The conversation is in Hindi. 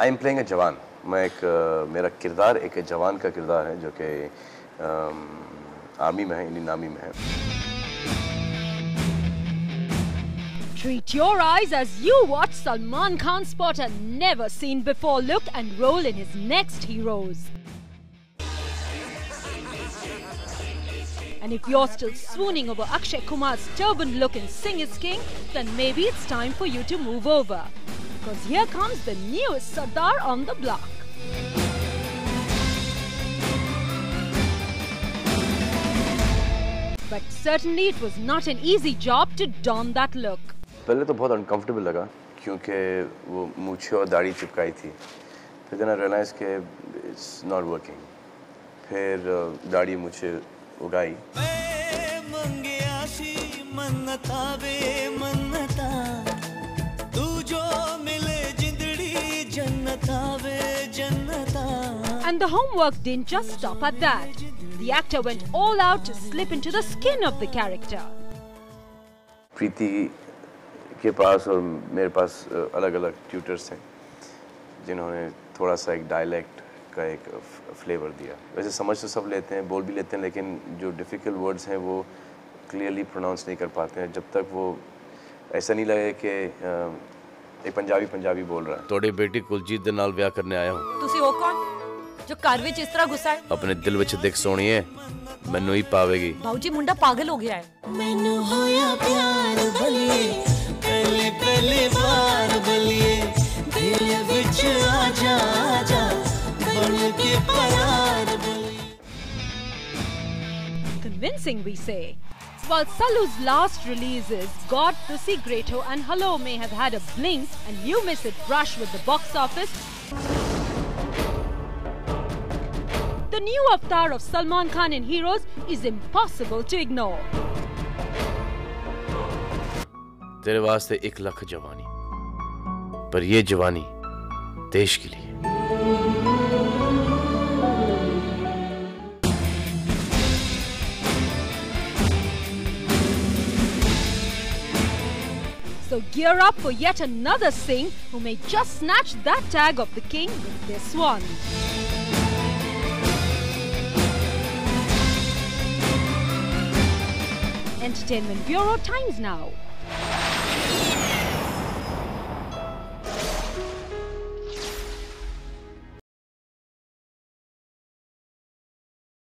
आई एम प्लेइंग अ जवान मैं एक मेरा किरदार एक जवान का किरदार है जो कि आर्मी में है इंडियन आर्मी में है Treat your eyes as you watch Salman Khan spot a never seen before look and role in his next heroes. And if you're still swooning over Akshay Kumar's turban look in Sing is King, then maybe it's time for you to move over. Because here comes the newest Sardar on the block. But certainly it was not an easy job to don that look. पहले तो बहुत अनकंफर्टेबल लगा क्योंकि वो मूछे और दाढ़ी चिपकाई थी फिर देन रियलाइज़ के इट्स नॉट वर्किंग फिर अ, दाढ़ी मुझे उगाई And the homework didn't just stop at that. The actor went all out to slip into the skin of the character. प्रीति के पास और मेरे पास अलग अलग ट्यूटर्स हैं जिन्होंने थोड़ा सा एक डायलेक्ट का एक फ्लेवर दिया वैसे समझ तो सब लेते हैं बोल भी लेते हैं लेकिन जो डिफ़िकल्ट वर्ड्स हैं वो क्लियरली प्रोनाउंस नहीं कर पाते हैं जब तक वो ऐसा नहीं लगे कि ਤੇ ਪੰਜਾਬੀ ਪੰਜਾਬੀ ਬੋਲ ਰਹਾ। ਹੈ ਤੁਹਾਡੇ ਬੇਟੀ ਕੁਲਜੀਤ ਦੇ ਨਾਲ ਵਿਆਹ ਕਰਨ ਆਇਆ ਹਾਂ। ਤੁਸੀਂ ਉਹ ਕੌਣ? ਜੋ ਘਰ ਵਿੱਚ ਇਸ ਤਰ੍ਹਾਂ ਗੁੱਸਾ ਹੈ? ਆਪਣੇ ਦਿਲ ਵਿੱਚ ਦਿਖ ਸੋਣੀ ਹੈ ਮੈਨੂੰ ਹੀ ਪਾਵੇਗੀ। ਬਾਊ ਜੀ ਮੁੰਡਾ ਪਾਗਲ ਹੋ ਗਿਆ ਹੈ। ਮੈਨੂੰ ਹੋਇਆ ਪਿਆਰ ਬਲੀਏ ਪਹਿਲੇ ਪਹਿਲੇ ਵਾਰ ਬਲੀਏ। ਦਿਲ ਵਿੱਚ ਆ ਜਾ ਜਾ ਬਣ ਕੇ ਪਰਾਰ ਬਲੀਏ। convincing we say While Salu's last releases, God, Pussy Greto, and Hello may have had a blink and you miss it brush with the box office, the new avatar of Salman Khan in Heroes is impossible to ignore. तेरे वास्ते एक लख जवानी पर ये जवानी देश के लिए So gear up for yet another Singh who may just snatch that tag of the king with this one. Entertainment Bureau Times Now.